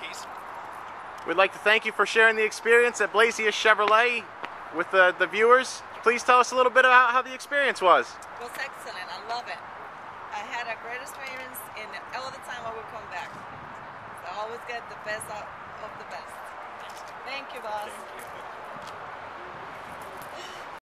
keys. We'd like to thank you for sharing the experience at Blasius Chevrolet with the, the viewers. Please tell us a little bit about how the experience was. It was excellent. I love it. I had a great experience, and all the time I will come back. I always get the best of of the best. Thank you, boss. Thank you.